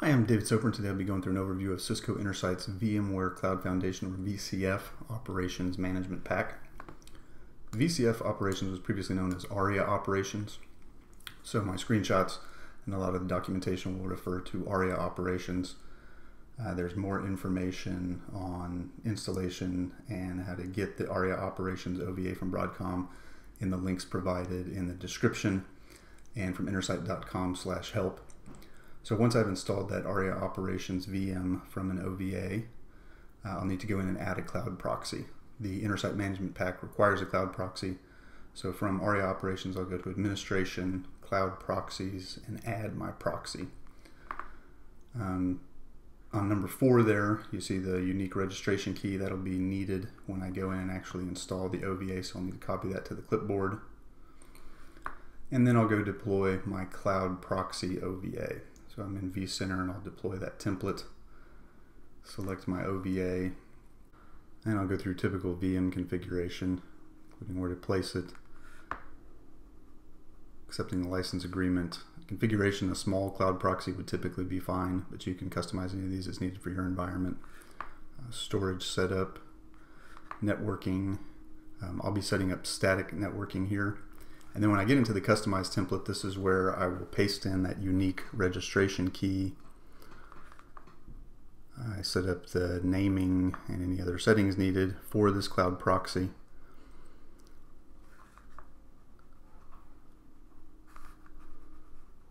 Hi, I'm David Soper, and today I'll be going through an overview of Cisco Intersight's VMware Cloud Foundation, or VCF, Operations Management Pack. VCF Operations was previously known as ARIA Operations, so my screenshots and a lot of the documentation will refer to ARIA Operations. Uh, there's more information on installation and how to get the ARIA Operations OVA from Broadcom in the links provided in the description and from intersight.com slash help. So once I've installed that ARIA Operations VM from an OVA, uh, I'll need to go in and add a cloud proxy. The Intersight Management Pack requires a cloud proxy. So from ARIA Operations, I'll go to Administration, Cloud Proxies, and add my proxy. Um, on number four there, you see the unique registration key that'll be needed when I go in and actually install the OVA, so I'll need to copy that to the clipboard. And then I'll go deploy my cloud proxy OVA. So I'm in vCenter and I'll deploy that template. Select my OVA and I'll go through typical VM configuration, including where to place it, accepting the license agreement. Configuration, a small cloud proxy would typically be fine, but you can customize any of these as needed for your environment. Uh, storage setup, networking. Um, I'll be setting up static networking here. And then when I get into the customized template, this is where I will paste in that unique registration key. I set up the naming and any other settings needed for this cloud proxy.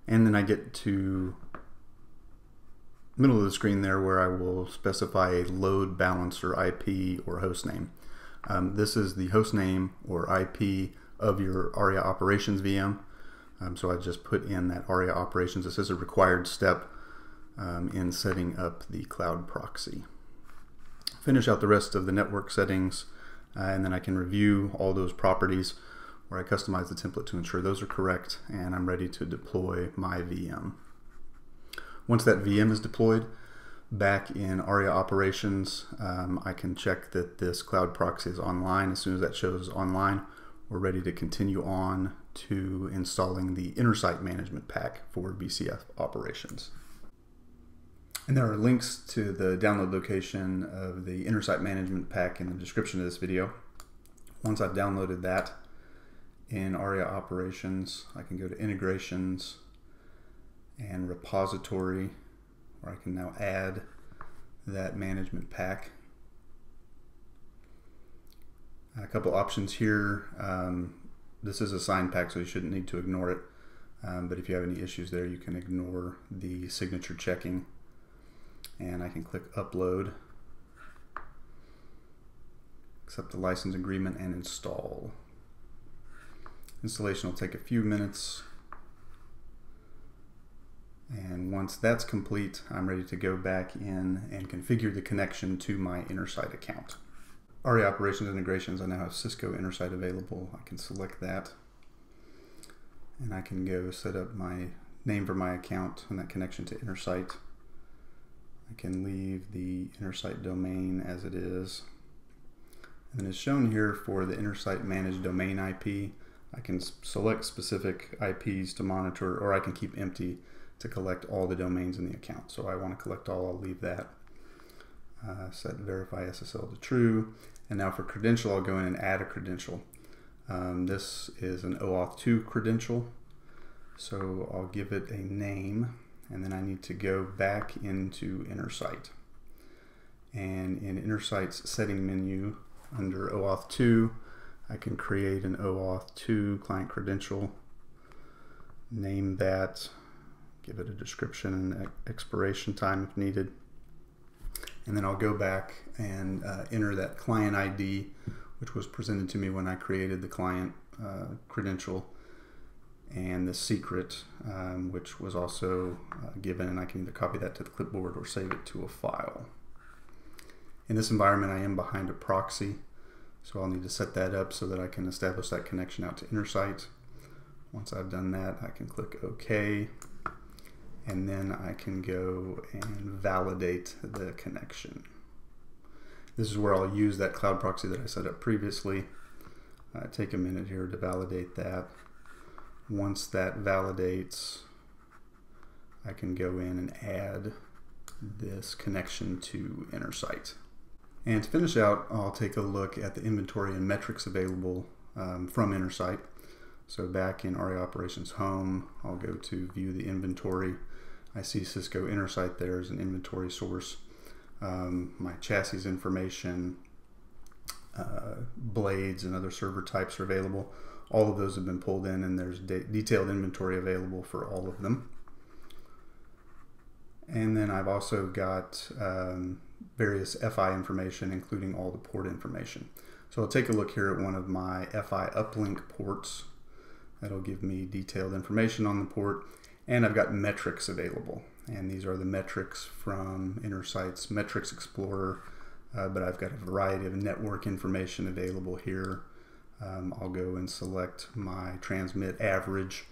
And then I get to middle of the screen there where I will specify a load balancer IP or host name. Um, this is the host name or IP of your ARIA operations VM. Um, so I just put in that ARIA operations. This is a required step um, in setting up the cloud proxy. Finish out the rest of the network settings uh, and then I can review all those properties where I customize the template to ensure those are correct and I'm ready to deploy my VM. Once that VM is deployed, back in ARIA operations, um, I can check that this cloud proxy is online. As soon as that shows online, we're ready to continue on to installing the Intersight Management Pack for VCF operations. And there are links to the download location of the Intersight Management Pack in the description of this video. Once I've downloaded that in ARIA operations, I can go to integrations and repository where I can now add that management pack a couple options here. Um, this is a sign pack, so you shouldn't need to ignore it. Um, but if you have any issues there, you can ignore the signature checking. And I can click Upload, accept the license agreement, and install. Installation will take a few minutes. And once that's complete, I'm ready to go back in and configure the connection to my Intersight account. ARIA Operations Integrations, I now have Cisco Intersight available. I can select that. And I can go set up my name for my account and that connection to Intersight. I can leave the Intersight domain as it is. And then it's shown here for the Intersight Managed Domain IP. I can select specific IPs to monitor, or I can keep empty to collect all the domains in the account. So I want to collect all, I'll leave that. Uh, set verify SSL to true. And now for credential, I'll go in and add a credential. Um, this is an OAuth 2 credential. So I'll give it a name and then I need to go back into Intersight. And in Intersight's setting menu under OAuth 2, I can create an OAuth 2 client credential, name that, give it a description and expiration time if needed and then I'll go back and uh, enter that client ID which was presented to me when I created the client uh, credential and the secret um, which was also uh, given and I can either copy that to the clipboard or save it to a file. In this environment I am behind a proxy so I'll need to set that up so that I can establish that connection out to Intersight. Once I've done that I can click OK and then I can go and validate the connection. This is where I'll use that cloud proxy that I set up previously. Uh, take a minute here to validate that. Once that validates, I can go in and add this connection to Intersight. And to finish out, I'll take a look at the inventory and metrics available um, from Intersight. So back in ARIA Operations Home, I'll go to view the inventory. I see Cisco Intersight there as an inventory source. Um, my chassis information, uh, blades and other server types are available. All of those have been pulled in and there's de detailed inventory available for all of them. And then I've also got um, various FI information, including all the port information. So I'll take a look here at one of my FI uplink ports. That'll give me detailed information on the port. And I've got metrics available. And these are the metrics from Intersight's Metrics Explorer. Uh, but I've got a variety of network information available here. Um, I'll go and select my transmit average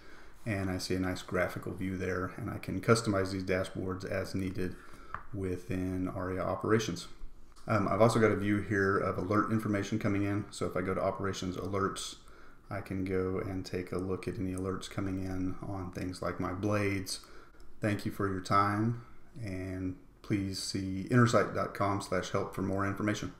and I see a nice graphical view there and I can customize these dashboards as needed within ARIA operations. Um, I've also got a view here of alert information coming in. So if I go to operations alerts, I can go and take a look at any alerts coming in on things like my blades. Thank you for your time and please see intersight.com slash help for more information.